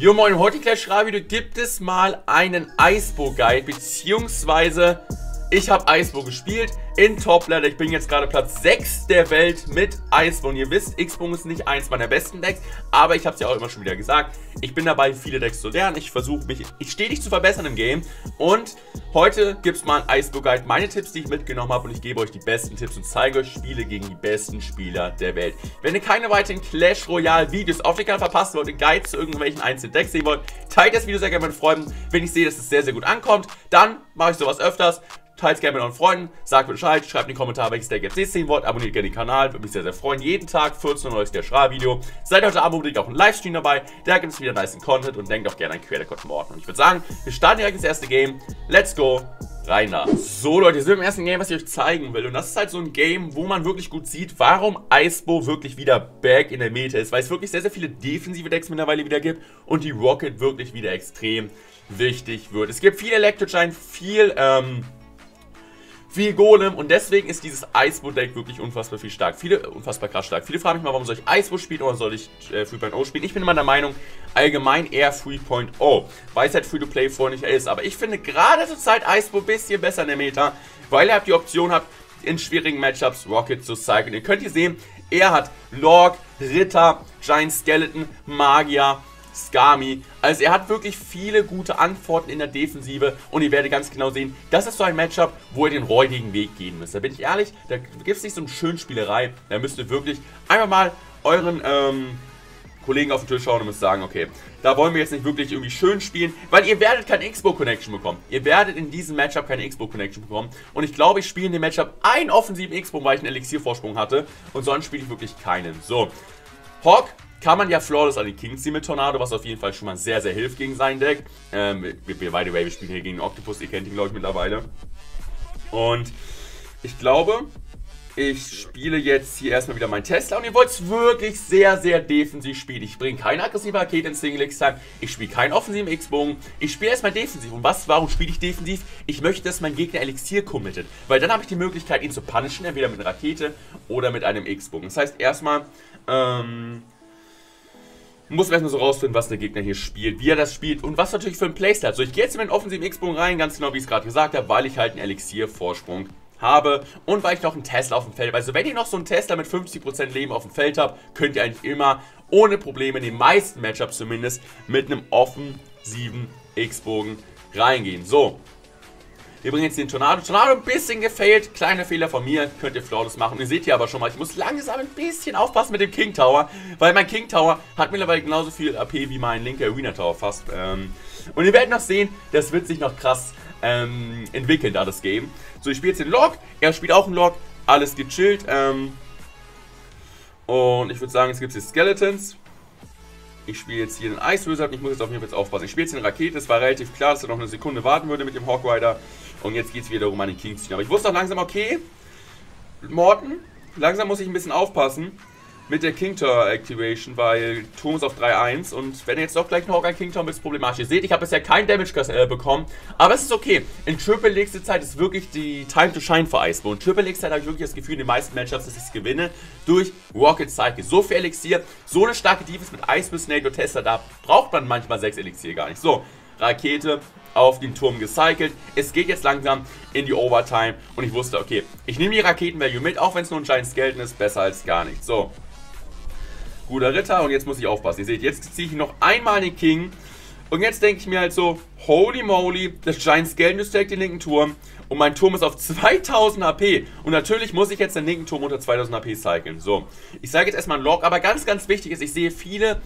Jo moin, heute Clash Video gibt es mal einen Eisbo-Guide, beziehungsweise ich habe Eisbo gespielt in Top-Ladder. Ich bin jetzt gerade Platz 6 der Welt mit Eisbo. Und ihr wisst, X-Bogen ist nicht eins meiner besten Decks, aber ich habe es ja auch immer schon wieder gesagt. Ich bin dabei, viele Decks zu lernen. Ich versuche mich ich stetig zu verbessern im Game. Und heute gibt es mal ein Eisbo-Guide, meine Tipps, die ich mitgenommen habe. Und ich gebe euch die besten Tipps und zeige euch Spiele gegen die besten Spieler der Welt. Wenn ihr keine weiteren Clash Royale Videos auf den Kanal verpassen wollt, Guide zu irgendwelchen einzelnen Decks sehen wollt, teilt das Video sehr gerne mit Freunden. Wenn ich sehe, dass es sehr, sehr gut ankommt, dann mache ich sowas öfters. Teilt gerne mit euren Freunden, sagt Bescheid, schreibt in die Kommentare, welches Deck jetzt nicht sehen wollt, abonniert gerne den Kanal, würde mich sehr, sehr freuen. Jeden Tag 14 Uhr neues der Schra-Video. Seid heute Abend unbedingt auch ein Livestream dabei, da gibt es wieder nice Content und denkt auch gerne an Quercode Morten. Und ich würde sagen, wir starten direkt ins erste Game. Let's go! rein da. So Leute, wir sind im ersten Game, was ich euch zeigen will. Und das ist halt so ein Game, wo man wirklich gut sieht, warum Icebo wirklich wieder back in der Meta ist. Weil es wirklich sehr, sehr viele defensive Decks mittlerweile wieder gibt und die Rocket wirklich wieder extrem wichtig wird. Es gibt viel Electroshine, viel, ähm, viel Golem und deswegen ist dieses Icebo-Deck wirklich unfassbar viel stark. Viele, unfassbar krass stark. Viele fragen mich mal, warum soll ich Icebo spielen oder soll ich äh, 3.0 spielen? Ich bin immer der Meinung, allgemein eher 3.0, weil es halt Free-to-Play freundlicher ist. Aber ich finde gerade zur Zeit Icebo ein bisschen besser in der Meta, weil ihr habt die Option habt, in schwierigen Matchups Rocket zu cyclen. Ihr könnt hier sehen, er hat Lorg, Ritter, Giant Skeleton, Magier, Skami. Also er hat wirklich viele gute Antworten in der Defensive und ihr werdet ganz genau sehen, das ist so ein Matchup, wo ihr den räudigen Weg gehen müsst. Da bin ich ehrlich, da gibt es nicht so eine Schönspielerei, da müsst ihr wirklich einfach mal euren ähm, Kollegen auf den Tisch schauen und müsst sagen, okay, da wollen wir jetzt nicht wirklich irgendwie schön spielen, weil ihr werdet keine X-Bow-Connection bekommen. Ihr werdet in diesem Matchup keine X-Bow-Connection bekommen. Und ich glaube, ich spiele in dem Matchup einen offensiven X-Bow, weil ich einen Elixier-Vorsprung hatte. Und sonst spiele ich wirklich keinen. So, Hawk kann man ja Flawless an die Kings ziehen mit Tornado, was auf jeden Fall schon mal sehr, sehr hilft gegen sein Deck. Ähm, wir, by the way, wir spielen hier gegen Octopus, ihr kennt ihn, glaube ich, mittlerweile. Und ich glaube, ich spiele jetzt hier erstmal wieder meinen Tesla und ihr wollt es wirklich sehr, sehr defensiv spielen. Ich bringe keine aggressive Rakete in Single X-Time, ich spiele keinen offensiven X-Bogen, ich spiele erstmal defensiv. Und was, warum spiele ich defensiv? Ich möchte, dass mein Gegner Elixier committet, weil dann habe ich die Möglichkeit, ihn zu punishen, entweder mit einer Rakete oder mit einem X-Bogen. Das heißt, erstmal, ähm, muss man erstmal so rausfinden, was der Gegner hier spielt, wie er das spielt und was natürlich für ein Playstyle hat. So, ich gehe jetzt in den offensiven X-Bogen rein, ganz genau wie ich es gerade gesagt habe, weil ich halt einen Elixier-Vorsprung habe und weil ich noch einen Tesla auf dem Feld habe. Also wenn ihr noch so einen Tesla mit 50% Leben auf dem Feld habt, könnt ihr eigentlich immer ohne Probleme in den meisten Matchups zumindest mit einem offensiven X-Bogen reingehen. So, wir bringen jetzt den Tornado. Tornado ein bisschen gefailt. Kleiner Fehler von mir. Könnt ihr flawless machen. Ihr seht hier aber schon mal, ich muss langsam ein bisschen aufpassen mit dem King Tower. Weil mein King Tower hat mittlerweile genauso viel AP wie mein linker Arena Tower fast. Ähm, und ihr werdet noch sehen, das wird sich noch krass ähm, entwickeln, da das Game. So, ich spiele jetzt den Log. Er spielt auch einen Log. Alles gechillt. Ähm, und ich würde sagen, jetzt gibt es hier Skeletons. Ich spiele jetzt hier den Ice Wizard. Ich muss jetzt auf jeden Fall aufpassen. Ich spiele jetzt eine Rakete. Es war relativ klar, dass er noch eine Sekunde warten würde mit dem Hawk Rider. Und jetzt geht es wieder um einen King ziehen. Aber ich wusste auch langsam, okay, Morten, langsam muss ich ein bisschen aufpassen mit der King Tower Activation, weil Turm ist auf 3-1 und wenn jetzt doch gleich noch ein King Tower ist problematisch. Ihr seht, ich habe bisher keinen Damage äh, bekommen, aber es ist okay. In Triple nächste Zeit ist wirklich die Time to Shine für Iceborne. In Triple League Zeit habe ich wirklich das Gefühl, in den meisten Matchups, dass ich es gewinne durch Rocket Cycle. So viel Elixier, so eine starke Defense mit Ice Snake und Tester, da braucht man manchmal 6 Elixier gar nicht. So, Rakete auf den Turm gecycelt. Es geht jetzt langsam in die Overtime und ich wusste, okay, ich nehme die Raketenvalue mit, auch wenn es nur ein Giant Skeleton ist, besser als gar nicht. So, guter Ritter und jetzt muss ich aufpassen. Ihr seht, jetzt ziehe ich noch einmal den King und jetzt denke ich mir halt so, holy moly, das Giant Skeleton direkt den linken Turm und mein Turm ist auf 2000 HP. Und natürlich muss ich jetzt den linken Turm unter 2000 HP cyclen. So, ich sage jetzt erstmal ein Log, aber ganz, ganz wichtig ist, ich sehe viele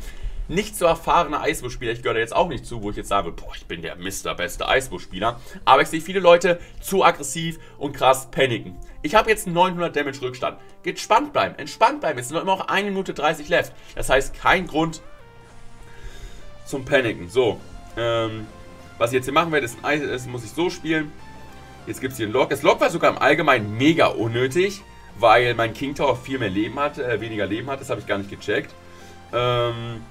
nicht so erfahrene Eisbo-Spieler, ich gehöre jetzt auch nicht zu, wo ich jetzt sage, boah, ich bin der Mr. beste Eisbo-Spieler, aber ich sehe viele Leute zu aggressiv und krass paniken. Ich habe jetzt 900 Damage Rückstand. Gespannt bleiben, entspannt bleiben, es sind noch immer noch 1 Minute 30 left. Das heißt, kein Grund zum Paniken. So, ähm, was ich jetzt hier machen werde, ist, ein ist muss ich so spielen. Jetzt gibt es hier einen Lock. Das Lock war sogar im Allgemeinen mega unnötig, weil mein King Tower viel mehr Leben hatte, äh, weniger Leben hat. Das habe ich gar nicht gecheckt. Ähm,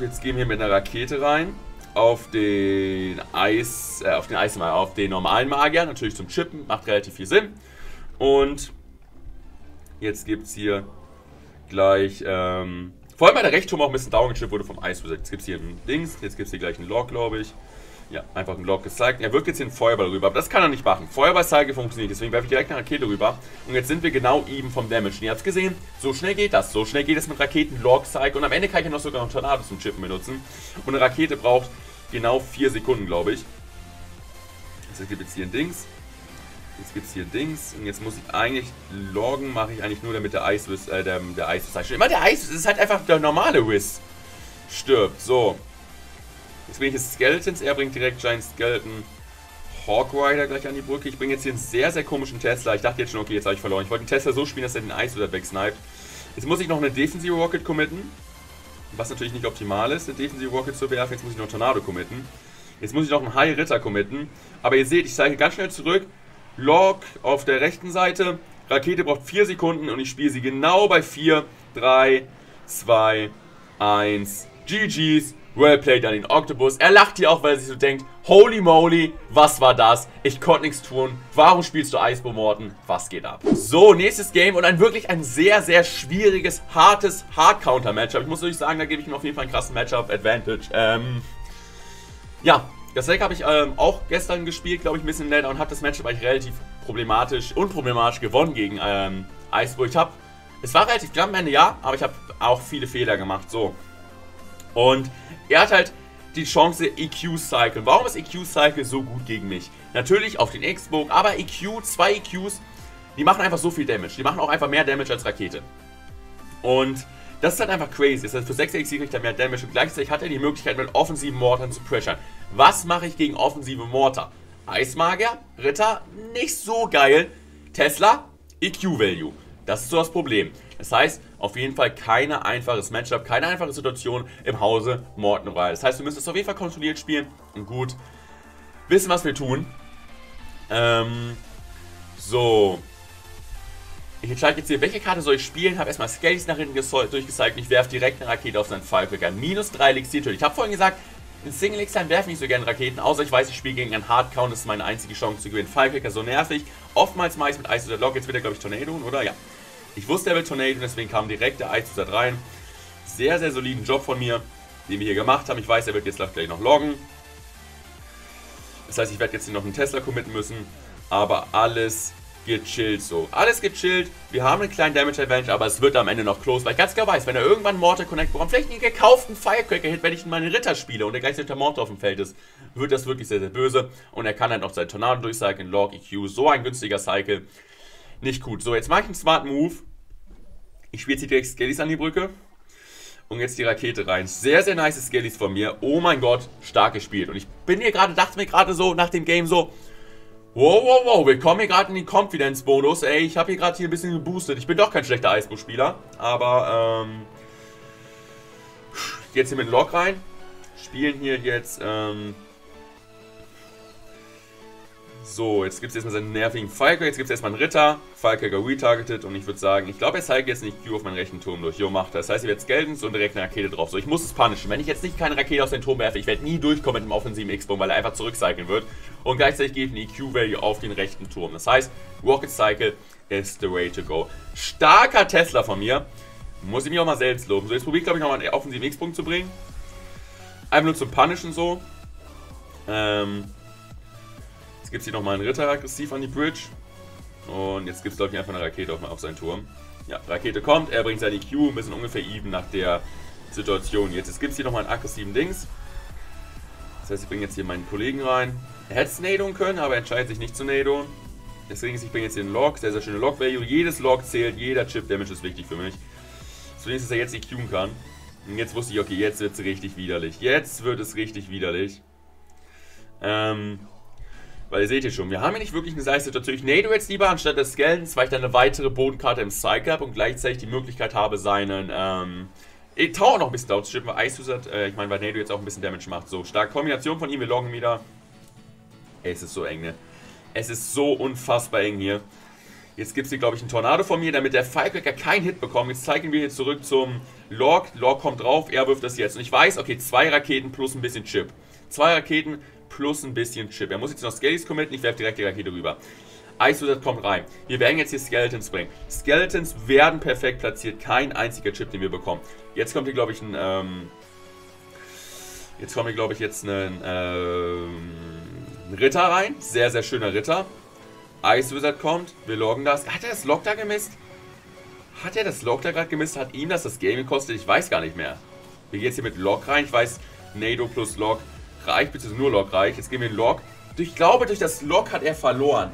Jetzt gehen wir mit einer Rakete rein auf den Eis, äh, auf den Eismagier, auf den normalen Magier, natürlich zum Chippen, macht relativ viel Sinn. Und jetzt gibt es hier gleich ähm, Vor allem bei der Rechtturm auch ein bisschen downgeschippt wurde vom Eis. Jetzt gibt es hier ein Dings, jetzt gibt es hier gleich einen Log, glaube ich. Ja, einfach einen Log gezeigt. Er wirkt jetzt den Feuerball rüber, aber das kann er nicht machen. Feuerball-Cycle funktioniert, deswegen werfe ich direkt eine Rakete rüber. Und jetzt sind wir genau eben vom Damage. Und ihr habt es gesehen, so schnell geht das. So schnell geht es mit Raketen, Log-Cycle. Und am Ende kann ich ja noch sogar noch Tornado zum Chippen benutzen. Und eine Rakete braucht genau 4 Sekunden, glaube ich. Jetzt gibt es hier ein Dings. Jetzt gibt es hier Dings. Und jetzt muss ich eigentlich loggen, mache ich eigentlich nur, damit der Eis, äh, der, der Eis, immer der Eis, ist halt einfach der normale Wiss stirbt. So. Jetzt bringe ich jetzt Skeletons, er bringt direkt Giant Skeleton Hawk Rider gleich an die Brücke. Ich bringe jetzt hier einen sehr, sehr komischen Tesla. Ich dachte jetzt schon, okay, jetzt habe ich verloren. Ich wollte den Tesla so spielen, dass er den Eis wieder wegsniped. Jetzt muss ich noch eine Defensive Rocket committen. Was natürlich nicht optimal ist, eine Defensive Rocket zu werfen. Jetzt muss ich noch Tornado committen. Jetzt muss ich noch einen High Ritter committen. Aber ihr seht, ich zeige ganz schnell zurück. Log auf der rechten Seite. Rakete braucht 4 Sekunden und ich spiele sie genau bei 4, 3, 2, 1. GG's. Well played an den Octopus. Er lacht hier auch, weil er sich so denkt, holy moly, was war das? Ich konnte nichts tun. Warum spielst du Eisbo Morten? Was geht ab? So, nächstes Game und ein wirklich ein sehr, sehr schwieriges, hartes Hard-Counter-Matchup. Ich muss euch sagen, da gebe ich ihm auf jeden Fall einen krassen Matchup-Advantage. Ähm, ja, das Deck habe ich ähm, auch gestern gespielt, glaube ich, ein bisschen netter und habe das Matchup eigentlich relativ problematisch, unproblematisch gewonnen gegen ähm, Eisburg. Ich habe, es war relativ knapp am Ende, ja, aber ich habe auch viele Fehler gemacht, so. Und er hat halt die Chance EQ-Cycle. Warum ist EQ-Cycle so gut gegen mich? Natürlich auf den X-Bogen, aber EQ, zwei EQs, die machen einfach so viel Damage. Die machen auch einfach mehr Damage als Rakete. Und das ist halt einfach crazy. Das heißt, für 6 XC kriegt er mehr Damage und gleichzeitig hat er die Möglichkeit, mit offensiven Mortern zu pressure. Was mache ich gegen offensive Mortar? Eismagier, Ritter, nicht so geil. Tesla, EQ-Value. Das ist so das Problem. Das heißt, auf jeden Fall kein einfaches Matchup, keine einfache Situation im Hause Morton Royal. Das heißt, wir müssen es auf jeden Fall kontrolliert spielen und gut wissen, was wir tun. Ähm, so. Ich entscheide jetzt hier, welche Karte soll ich spielen. Habe erstmal Skellies nach hinten durchgezeigt und ich werfe direkt eine Rakete auf seinen Fireficker. Minus 3 Elixir. Ich habe vorhin gesagt, in Single Elixir werfe ich nicht so gerne Raketen, außer ich weiß, ich spiele gegen einen Hardcount. Das ist meine einzige Chance zu gewinnen. Fireficker so nervig. Oftmals mache ich es mit Ice oder Lock. Jetzt wird er, glaube ich, Tornado, oder? Ja. Ich wusste, er wird Tornado, deswegen kam direkt der Wizard rein. Sehr, sehr soliden Job von mir, den wir hier gemacht haben. Ich weiß, er wird jetzt gleich noch loggen. Das heißt, ich werde jetzt hier noch einen Tesla committen müssen. Aber alles gechillt so. Alles gechillt. Wir haben einen kleinen Damage Advantage, aber es wird am Ende noch close, weil ich ganz genau weiß, wenn er irgendwann Mortar Connect bekommt, vielleicht einen gekauften Firecracker-Hit, wenn ich meinen Ritter spiele und der gleichzeitig der Mortar auf dem Feld ist, wird das wirklich sehr, sehr böse. Und er kann dann noch seinen Tornado durchcyclen, Log, EQ, so ein günstiger Cycle. Nicht gut. So, jetzt mache ich einen Smart Move. Ich spiele jetzt direkt Skellies an die Brücke. Und jetzt die Rakete rein. Sehr, sehr nice Skellies von mir. Oh mein Gott, stark gespielt. Und ich bin hier gerade, dachte mir gerade so nach dem Game so, wow, wow, wow, wir kommen hier gerade in den Confidence-Bonus. Ey, ich habe hier gerade hier ein bisschen geboostet. Ich bin doch kein schlechter Eisbuch-Spieler. Aber, ähm, jetzt hier mit Lock rein. Spielen hier jetzt, ähm, so, jetzt gibt es erstmal seinen nervigen Firecracker, jetzt gibt es erstmal einen Ritter, Firecracker retargeted und ich würde sagen, ich glaube, er zeigt jetzt nicht Q auf meinen rechten Turm durch. Jo, macht das. Das heißt, ich werde Skeletons und direkt eine Rakete drauf. So, ich muss es punishen. Wenn ich jetzt nicht keine Rakete aus dem Turm werfe, ich werde nie durchkommen mit dem offensiven X-Boom, weil er einfach zurückcyclen wird. Und gleichzeitig gebe ich einen EQ-Value auf den rechten Turm. Das heißt, Rocket Cycle is the way to go. Starker Tesla von mir. Muss ich mich auch mal selbst loben. So, jetzt probiere ich, glaube ich, nochmal einen offensiven X-Punkt zu bringen. Einfach nur zum Punishen so. Ähm, gibt es hier nochmal einen Ritter aggressiv an die Bridge. Und jetzt gibt es, glaube ich, einfach eine Rakete auf, auf seinen Turm. Ja, Rakete kommt, er bringt seine Q, ein bisschen ungefähr even nach der Situation jetzt. Jetzt gibt es hier nochmal einen aggressiven Dings. Das heißt, ich bringe jetzt hier meinen Kollegen rein. Er hätte es nadoen können, aber er entscheidet sich nicht zu nadoen. Deswegen, ich bringe jetzt hier einen Log, sehr, sehr schöne Log-Value. Jedes Log zählt, jeder Chip-Damage ist wichtig für mich. Zunächst, dass er jetzt EQen kann. Und jetzt wusste ich, okay, jetzt wird es richtig widerlich. Jetzt wird es richtig widerlich. Ähm, weil ihr seht hier schon, wir haben hier nicht wirklich eine Size-Situation. Ich nade jetzt lieber anstatt des Skeletons, weil ich dann eine weitere Bodenkarte im Cycle habe und gleichzeitig die Möglichkeit habe, seinen ähm, Tower noch ein bisschen down zu schippen, weil Ice Wizard, äh, ich meine, weil Nado jetzt auch ein bisschen Damage macht. So, starke Kombination von ihm, wir loggen wieder. Es ist so eng, ne? Es ist so unfassbar eng hier. Jetzt gibt es hier, glaube ich, einen Tornado von mir, damit der Firecracker keinen Hit bekommt. Jetzt zeigen wir hier zurück zum Log. Log kommt drauf, er wirft das jetzt. Und ich weiß, okay, zwei Raketen plus ein bisschen Chip. Zwei Raketen plus ein bisschen Chip. Er muss jetzt noch Skellies committen, ich werfe direkt die Rakete rüber. Ice Wizard kommt rein. Wir werden jetzt hier Skeletons bringen. Skeletons werden perfekt platziert. Kein einziger Chip, den wir bekommen. Jetzt kommt hier, glaube ich, ein... Ähm, jetzt kommt hier, glaube ich, jetzt ein, ähm, Ritter rein. Sehr, sehr schöner Ritter. Ice Wizard kommt. Wir loggen das. Hat er das Log da gemisst? Hat er das Log da gerade gemisst? Hat ihm das das Game gekostet? Ich weiß gar nicht mehr. Wir gehen jetzt hier mit Log rein. Ich weiß, Nado plus Log reicht, beziehungsweise nur Log reicht. Jetzt gehen wir in Log. Ich glaube, durch das Log hat er verloren.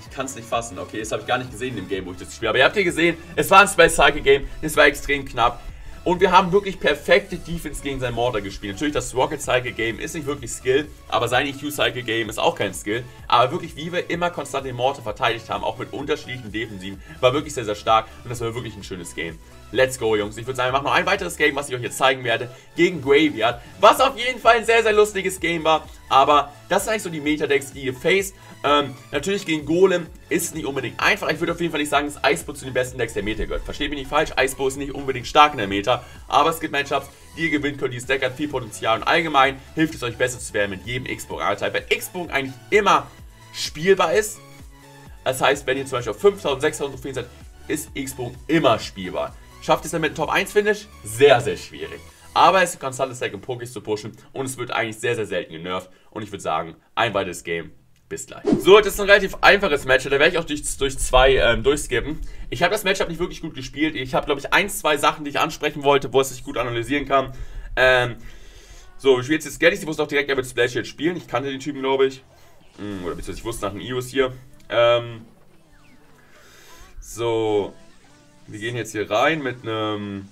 Ich kann es nicht fassen. Okay, das habe ich gar nicht gesehen in dem Game, wo ich das spiele. Aber ihr habt hier gesehen, es war ein Space Cycle Game. Es war extrem knapp. Und wir haben wirklich perfekte Defense gegen seinen Mortar gespielt. Natürlich, das Rocket Cycle Game ist nicht wirklich Skill, aber sein EQ Cycle Game ist auch kein Skill. Aber wirklich, wie wir immer konstant den Mortar verteidigt haben, auch mit unterschiedlichen Defensiven, war wirklich sehr, sehr stark. Und das war wirklich ein schönes Game. Let's go, Jungs. Ich würde sagen, wir machen noch ein weiteres Game, was ich euch jetzt zeigen werde, gegen Graveyard. Was auf jeden Fall ein sehr, sehr lustiges Game war. Aber das sind eigentlich so die Meta-Decks, die ihr faced. Ähm, natürlich gegen Golem ist nicht unbedingt einfach. Ich würde auf jeden Fall nicht sagen, dass Icebo zu den besten Decks der Meta gehört. Versteht mich nicht falsch, Icebo ist nicht unbedingt stark in der Meta. Aber es gibt Matchups, die ihr gewinnen könnt. Dieses Deck hat viel Potenzial und allgemein hilft es euch besser zu werden mit jedem X-Bogen-Type. Weil X-Bogen eigentlich immer spielbar ist. Das heißt, wenn ihr zum Beispiel auf 5000, 6000 Trophäen seid, ist X-Bogen immer spielbar. Schafft es dann mit einem Top-1-Finish? Sehr, sehr schwierig. Aber es ist ein konstantes Deck, um Pokés zu pushen und es wird eigentlich sehr, sehr selten genervt. Und ich würde sagen, ein weiteres Game. Bis gleich. So, das ist ein relativ einfaches Matchup. Da werde ich auch durch, durch zwei ähm, durchskippen. Ich habe das Matchup nicht wirklich gut gespielt. Ich habe, glaube ich, ein, zwei Sachen, die ich ansprechen wollte, wo es sich gut analysieren kann. Ähm, so, ich spiele jetzt Skellies. Ich wusste auch direkt, er wird Splash jetzt spielen. Ich kannte den Typen, glaube ich. Hm, oder beziehungsweise ich wusste nach dem IOS hier. Ähm, so, wir gehen jetzt hier rein mit einem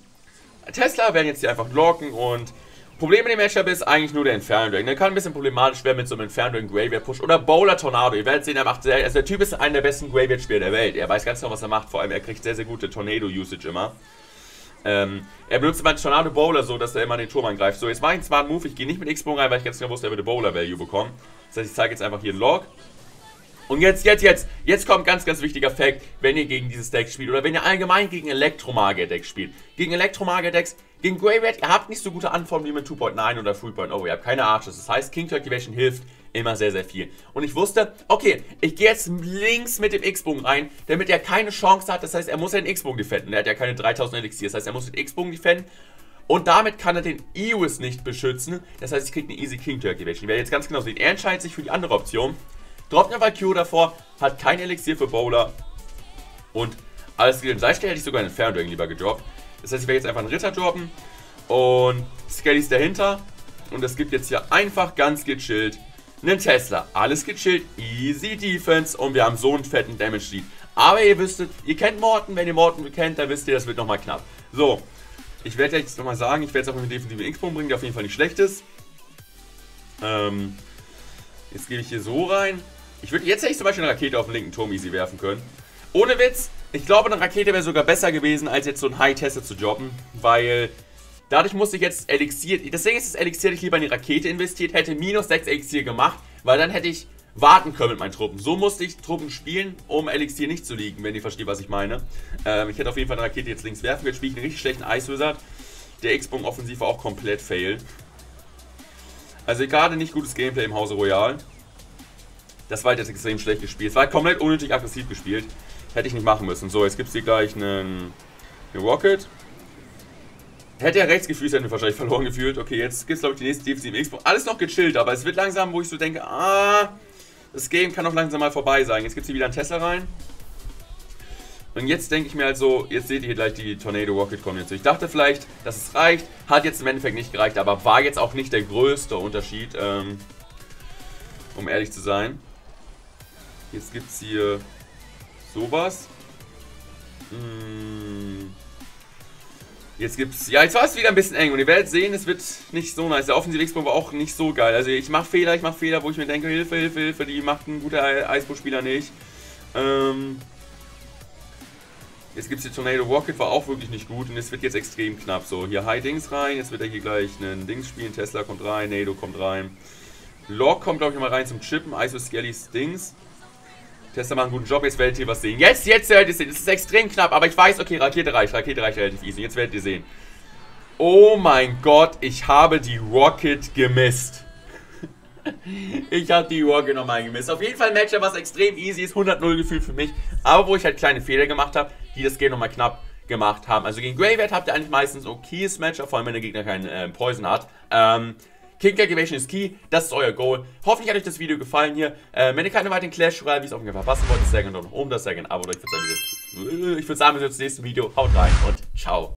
Tesla, werden jetzt hier einfach locken und Problem mit dem Matchup ist eigentlich nur der Inferno Dragon. Der kann ein bisschen problematisch werden mit so einem Inferno Dragon Graveyard Push oder Bowler Tornado. Ihr werdet sehen, er macht sehr, also der Typ ist einer der besten Graveyard Spieler der Welt. Er weiß ganz genau, was er macht. Vor allem, er kriegt sehr, sehr gute Tornado Usage immer. Ähm, er benutzt immer Tornado Bowler so, dass er immer den Turm angreift. So, jetzt mache ich einen Smart Move. Ich gehe nicht mit X-Bogen rein, weil ich ganz genau wusste, er würde Bowler Value bekommen. Das heißt, ich zeige jetzt einfach hier einen Log. Und jetzt, jetzt, jetzt, jetzt kommt ganz, ganz wichtiger Fact, wenn ihr gegen dieses Deck spielt oder wenn ihr allgemein gegen Elektromagier-Decks spielt. Gegen Elektromagier-Decks, gegen Graveyard, ihr habt nicht so gute Anformen wie mit 2.9 oder 3.0, ihr habt keine Arches. Das heißt, King Activation hilft immer sehr, sehr viel. Und ich wusste, okay, ich gehe jetzt links mit dem X-Bogen rein, damit er keine Chance hat. Das heißt, er muss ja den X-Bogen defenden. Er hat ja keine 3000 Elixier. Das heißt, er muss den X-Bogen defenden. Und damit kann er den Eos nicht beschützen. Das heißt, ich kriege eine easy King Activation. Ich werde jetzt ganz genau sehen. Er entscheidet sich für die andere Option. Droppt eine Valkyrie davor, hat kein Elixier für Bowler und alles geht. Seitstelle hätte ich sogar einen Ferndragon lieber gedroppt. Das heißt, ich werde jetzt einfach einen Ritter droppen und Skelly ist dahinter und es gibt jetzt hier einfach ganz gechillt einen Tesla. Alles gechillt, easy Defense und wir haben so einen fetten Damage Lead. Aber ihr wüsstet, ihr kennt Morten, wenn ihr Morten kennt, dann wisst ihr, das wird nochmal knapp. So, ich werde jetzt nochmal sagen, ich werde jetzt auch einen defensiven X-Punkt bringen, der auf jeden Fall nicht schlecht ist. Ähm, jetzt gehe ich hier so rein. Ich würde jetzt hätte ich zum Beispiel eine Rakete auf den linken Turm easy werfen können. Ohne Witz, ich glaube, eine Rakete wäre sogar besser gewesen, als jetzt so ein High-Tester zu jobben, weil dadurch musste ich jetzt Elixier, deswegen ist das Elixier, ich lieber in die Rakete investiert, hätte minus 6 Elixier gemacht, weil dann hätte ich warten können mit meinen Truppen. So musste ich Truppen spielen, um Elixier nicht zu liegen, wenn ihr versteht, was ich meine. Ähm, ich hätte auf jeden Fall eine Rakete jetzt links werfen können, spiele ich einen richtig schlechten Ice Wizard. Der X-Bogen offensiv war auch komplett fail. Also gerade nicht gutes Gameplay im Hause Royal. Das war halt jetzt extrem schlecht gespielt. Es war halt komplett unnötig aggressiv gespielt. Hätte ich nicht machen müssen. So, jetzt gibt es hier gleich einen, einen Rocket. Hätte er rechts gefühlt, hätten wir wahrscheinlich verloren gefühlt. Okay, jetzt gibt es, glaube ich, die nächste Defensive X. Alles noch gechillt, aber es wird langsam, wo ich so denke, ah, das Game kann doch langsam mal vorbei sein. Jetzt gibt es hier wieder einen Tesla rein. Und jetzt denke ich mir halt so, jetzt seht ihr hier gleich die Tornado Rocket kommen. Ich dachte vielleicht, dass es reicht. Hat jetzt im Endeffekt nicht gereicht, aber war jetzt auch nicht der größte Unterschied, ähm, um ehrlich zu sein. Jetzt gibt es hier sowas. Hm. Jetzt gibt's. Ja, jetzt war es wieder ein bisschen eng und ihr werdet sehen, es wird nicht so nice. Der offensive x war auch nicht so geil. Also ich mache Fehler, ich mache Fehler, wo ich mir denke, Hilfe, Hilfe, Hilfe, die macht ein guter Eisbo-Spieler nicht. Ähm. Jetzt gibt es hier Tornado Rocket, war auch wirklich nicht gut und es wird jetzt extrem knapp. So, hier High Dings rein, jetzt wird er hier gleich einen Dings spielen, Tesla kommt rein, Nado kommt rein. Log kommt, glaube ich, mal rein zum Chippen, ISO Skelly Dings. Tester macht einen guten Job, jetzt werdet ihr was sehen. Jetzt, jetzt werdet ihr sehen. Es ist extrem knapp, aber ich weiß, okay, Rakete reicht. Rakete reicht relativ easy. Jetzt werdet ihr sehen. Oh mein Gott, ich habe die Rocket gemisst. ich habe die War nochmal gemisst. Auf jeden Fall ein Matchup, was extrem easy ist. 100-0 Gefühl für mich. Aber wo ich halt kleine Fehler gemacht habe, die das Game nochmal knapp gemacht haben. Also gegen Graveyard habt ihr eigentlich meistens okayes Matchup, vor allem wenn der Gegner keinen äh, Poison hat. Ähm, King Activation ist key, das ist euer Goal. Hoffentlich hat euch das Video gefallen hier. Äh, wenn ihr keine weiteren Clash schreibt, wie es auf jeden Fall verpassen wollt, sehr gerne noch oben, das sehr gerne ein Abo. Ich würde sagen, wir sehen uns im nächsten Video. Haut rein und ciao.